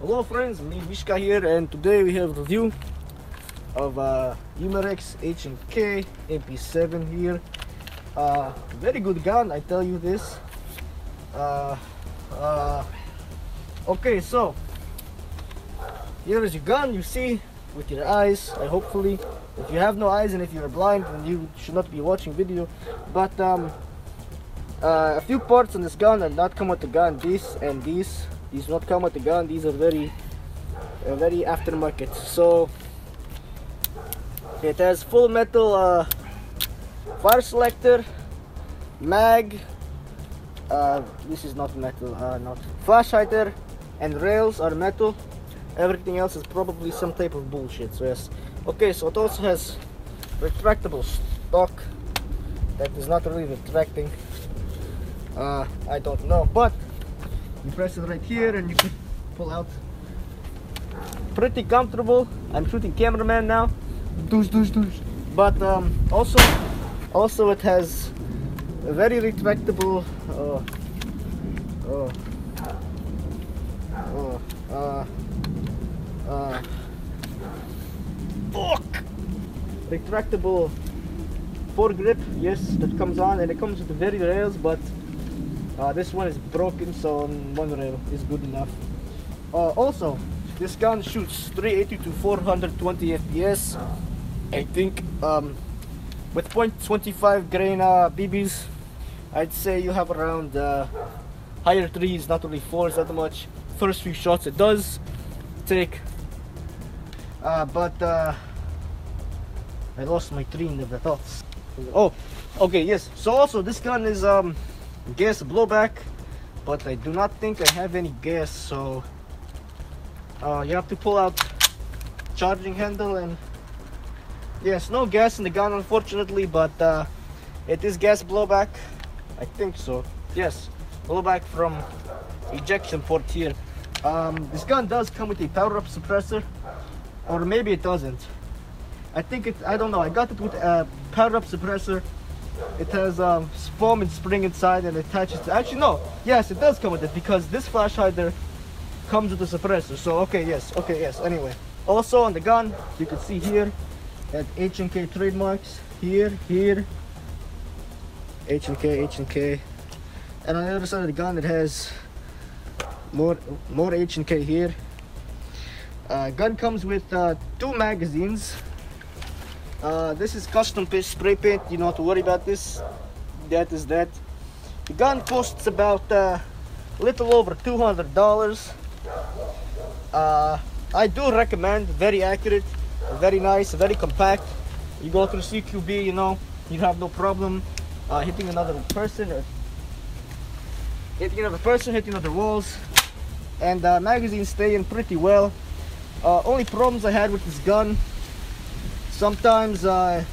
Hello friends, me Mishka here and today we have a review of uh, Umarex H&K MP7 here. Uh, very good gun, I tell you this. Uh, uh, okay, so here is your gun, you see with your eyes, I hopefully. If you have no eyes and if you're blind, then you should not be watching video. But um, uh, a few parts on this gun are not come with the gun. this and these not come with the gun. These are very, uh, very aftermarket. So it has full metal uh, fire selector, mag. Uh, this is not metal. Uh, not flash hider, and rails are metal. Everything else is probably some type of bullshit. So yes. Okay, so it also has retractable stock that is not really retracting. Uh, I don't know, but you press it right here and you can pull out. Pretty comfortable. I'm shooting cameraman now. Douche douche douche. But um, also also it has a very retractable uh, uh, uh, uh, uh, fuck. Retractable foregrip yes that comes on and it comes with the very rails but uh, this one is broken, so one rail is good enough. Uh, also, this gun shoots 380 to 420 FPS. I think um, with .25 grain uh, BBs, I'd say you have around uh, higher threes, not only fours that much. First few shots it does take, uh, but uh, I lost my train of the thoughts. Oh, okay, yes. So also this gun is um gas blowback but I do not think I have any gas so uh, you have to pull out charging handle and yes no gas in the gun unfortunately but uh, it is gas blowback I think so. Yes blowback from ejection port here. Um, this gun does come with a power up suppressor or maybe it doesn't. I think it I don't know I got it with a power up suppressor it has um, foam and spring inside and attaches to, actually no, yes it does come with it because this flash hider comes with a suppressor. So okay, yes, okay, yes, anyway. Also on the gun, you can see here at H&K trademarks, here, here, H&K, H&K. And on the other side of the gun it has more, more H&K here. Uh, gun comes with uh, two magazines uh, this is custom spray paint you have to worry about this that is that. The gun costs about a uh, little over 200 dollars. Uh, I do recommend very accurate very nice very compact. You go through CQB you know you have no problem uh, hitting another person or hitting another person hitting other walls. And uh, magazines stay in pretty well. Uh, only problems I had with this gun sometimes uh,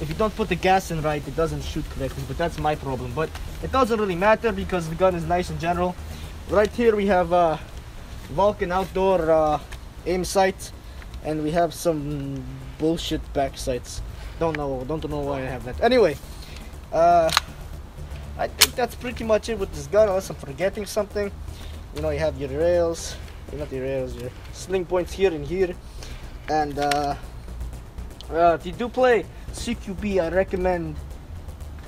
if you don't put the gas in right it doesn't shoot correctly but that's my problem. But it doesn't really matter because the gun is nice in general. Right here we have uh, Vulcan outdoor uh, aim sight and we have some bullshit back sights. Don't know don't know why I have that. Anyway uh, I think that's pretty much it with this gun. Unless I'm forgetting something. You know you have your rails. Not your rails your sling points here and here. And uh, uh, if you do play CQB, I recommend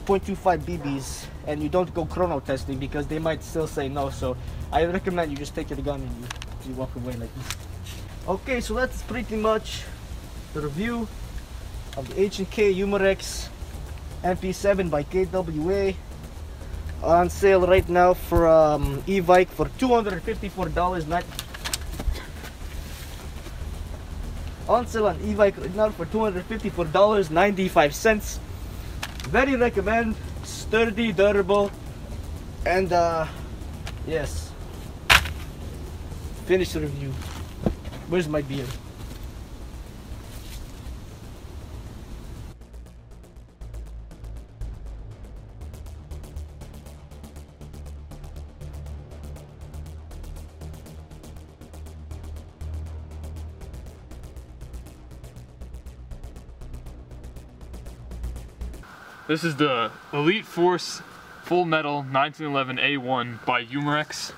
0.25 BBs and you don't go chrono testing because they might still say no. So I recommend you just take your gun and you, you walk away like this. Okay, so that's pretty much the review of the H&K Umarex MP7 by KWA on sale right now for um, Evike for $254 not on sale on right now for $254.95 very recommend sturdy durable and uh yes. Finish the review. Where's my beer This is the Elite Force Full Metal 1911 A1 by Umarex.